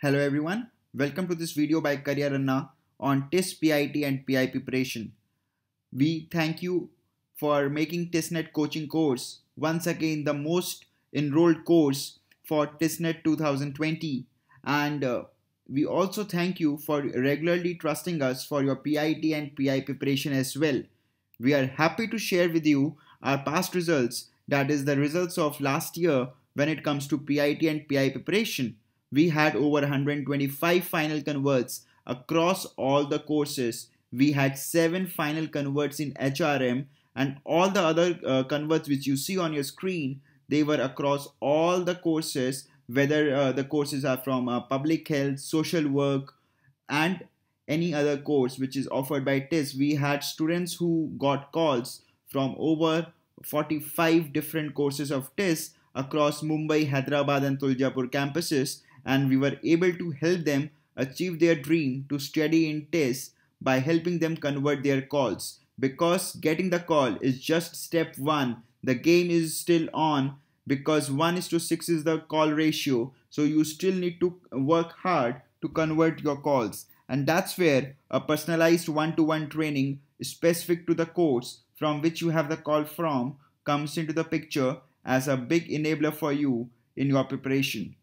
Hello everyone, welcome to this video by Career Anna on TISS PIT and PI preparation. We thank you for making TISSNET coaching course once again the most enrolled course for TISSNET 2020 and uh, we also thank you for regularly trusting us for your PIT and PI preparation as well. We are happy to share with you our past results that is the results of last year when it comes to PIT and PI preparation we had over 125 final converts across all the courses. We had 7 final converts in HRM and all the other uh, converts which you see on your screen, they were across all the courses, whether uh, the courses are from uh, public health, social work, and any other course which is offered by TISS. We had students who got calls from over 45 different courses of TISS across Mumbai, Hyderabad, and Tuljapur campuses and we were able to help them achieve their dream to study in TISS by helping them convert their calls. Because getting the call is just step one, the game is still on because 1 is to 6 is the call ratio. So you still need to work hard to convert your calls. And that's where a personalized one to one training specific to the course from which you have the call from comes into the picture as a big enabler for you in your preparation.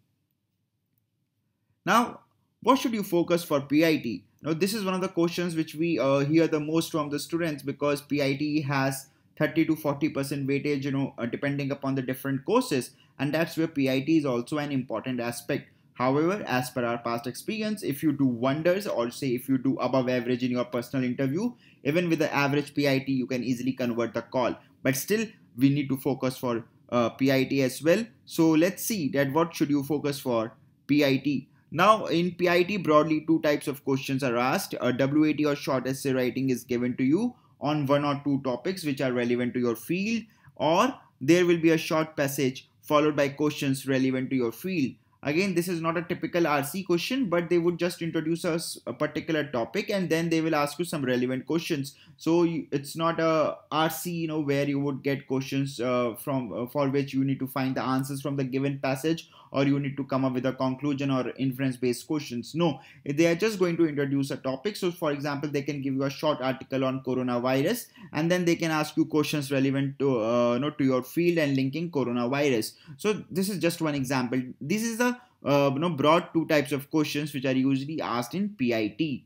Now, what should you focus for PIT? Now, this is one of the questions which we uh, hear the most from the students because PIT has 30 to 40 percent weightage, you know, uh, depending upon the different courses, and that's where PIT is also an important aspect. However, as per our past experience, if you do wonders or say if you do above average in your personal interview, even with the average PIT, you can easily convert the call. But still, we need to focus for uh, PIT as well. So let's see that what should you focus for PIT. Now in PIT broadly two types of questions are asked. A WAT or short essay writing is given to you on one or two topics which are relevant to your field or there will be a short passage followed by questions relevant to your field. Again, this is not a typical RC question, but they would just introduce us a particular topic and then they will ask you some relevant questions. So it's not a RC, you know, where you would get questions uh, from uh, for which you need to find the answers from the given passage or you need to come up with a conclusion or inference based questions. No, they are just going to introduce a topic. So for example, they can give you a short article on coronavirus and then they can ask you questions relevant to, uh, you know, to your field and linking coronavirus. So this is just one example. This is the uh, you know broad two types of questions which are usually asked in PIT.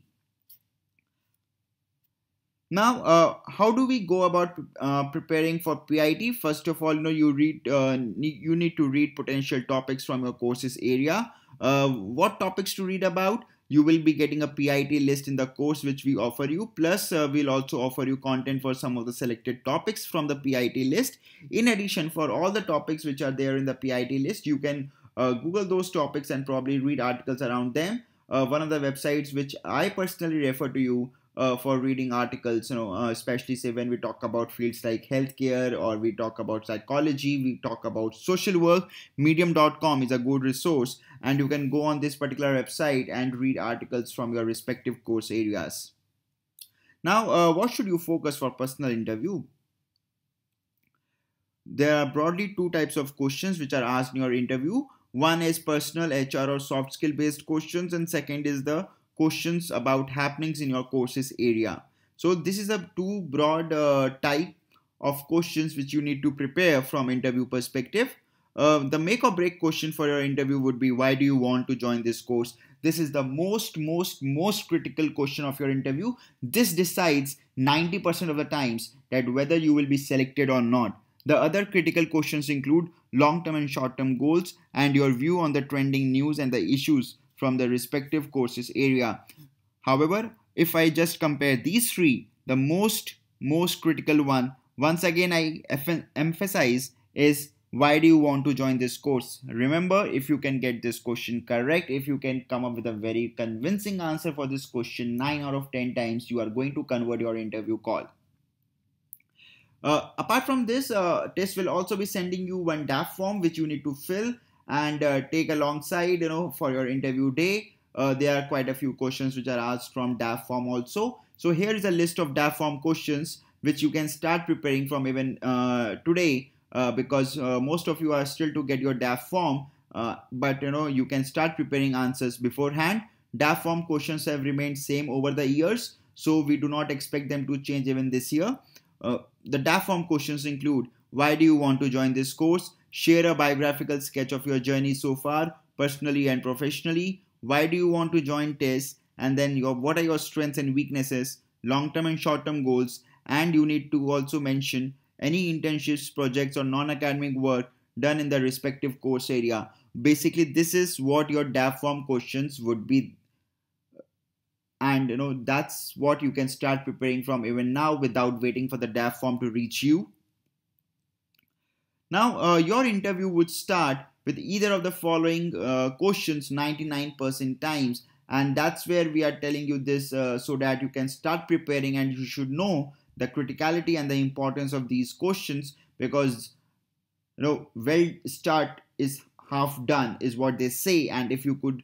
Now, uh, how do we go about uh, preparing for PIT? First of all, you know you read uh, you need to read potential topics from your courses area. Uh, what topics to read about? You will be getting a PIT list in the course which we offer you. Plus, uh, we'll also offer you content for some of the selected topics from the PIT list. In addition, for all the topics which are there in the PIT list, you can Google those topics and probably read articles around them. Uh, one of the websites which I personally refer to you uh, for reading articles, you know, uh, especially say when we talk about fields like healthcare or we talk about psychology, we talk about social work. Medium.com is a good resource, and you can go on this particular website and read articles from your respective course areas. Now, uh, what should you focus for personal interview? There are broadly two types of questions which are asked in your interview. One is personal HR or soft skill based questions, and second is the questions about happenings in your courses area. So this is a two broad uh, type of questions which you need to prepare from interview perspective. Uh, the make or break question for your interview would be why do you want to join this course? This is the most, most, most critical question of your interview. This decides 90% of the times that whether you will be selected or not. The other critical questions include long-term and short-term goals and your view on the trending news and the issues from the respective courses area. However, if I just compare these three, the most most critical one, once again I emphasize is why do you want to join this course? Remember, if you can get this question correct, if you can come up with a very convincing answer for this question 9 out of 10 times, you are going to convert your interview call. Uh, apart from this, uh, TISS will also be sending you one DAF form which you need to fill and uh, take alongside, you know, for your interview day. Uh, there are quite a few questions which are asked from DAF form also. So here is a list of DAF form questions which you can start preparing from even uh, today uh, because most of you are still to get your DAF form. but you know you can start preparing answers beforehand DAF form questions have remained same over the years so we do not expect them to change even this year uh, the DAF form questions include why do you want to join this course? Share a biographical sketch of your journey so far personally and professionally. Why do you want to join TISS and then your what are your strengths and weaknesses? Long term and short term goals. And you need to also mention any internships projects or non academic work done in the respective course area. Basically this is what your DAF form questions would be and you know that's what you can start preparing from even now without waiting for the DAF form to reach you. Now uh, your interview would start with either of the following uh, questions 99% times. And that's where we are telling you this uh, so that you can start preparing and you should know the criticality and the importance of these questions because you know well start is half done is what they say. And if you could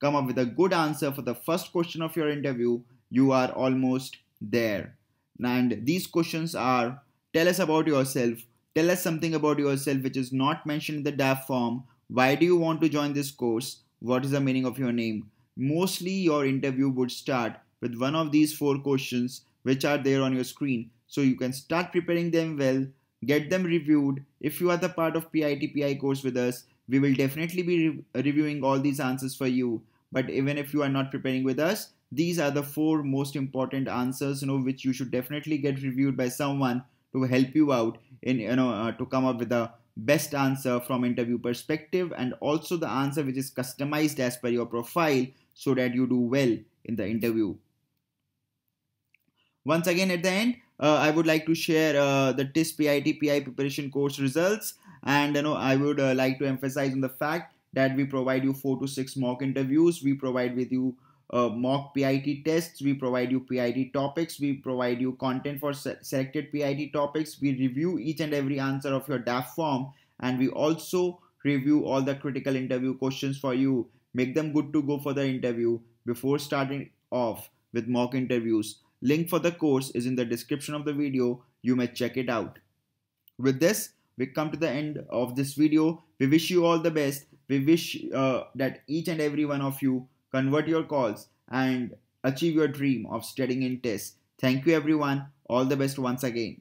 come up with a good answer for the first question of your interview you are almost there. And these questions are tell us about yourself. Tell us something about yourself which is not mentioned in the DAF form. Why do you want to join this course? What is the meaning of your name? Mostly your interview would start with one of these four questions which are there on your screen. So you can start preparing them well, get them reviewed. If you are the part of PIT PI course with us, we will definitely be re reviewing all these answers for you. But even if you are not preparing with us, these are the four most important answers you know which you should definitely get reviewed by someone to help you out in you know uh, to come up with the best answer from interview perspective and also the answer which is customized as per your profile so that you do well in the interview. Once again at the end, uh, I would like to share uh, the PI preparation course results. And you know I would uh, like to emphasize on the fact that we provide you 4 to 6 mock interviews, we provide with you uh, mock PIT tests, we provide you PIT topics, we provide you content for se selected PIT topics, we review each and every answer of your DAF form. And we also review all the critical interview questions for you. Make them good to go for the interview before starting off with mock interviews. Link for the course is in the description of the video. You may check it out. With this, we come to the end of this video. We wish you all the best. We wish uh, that each and every one of you convert your calls and achieve your dream of studying in TISS. Thank you everyone. All the best once again.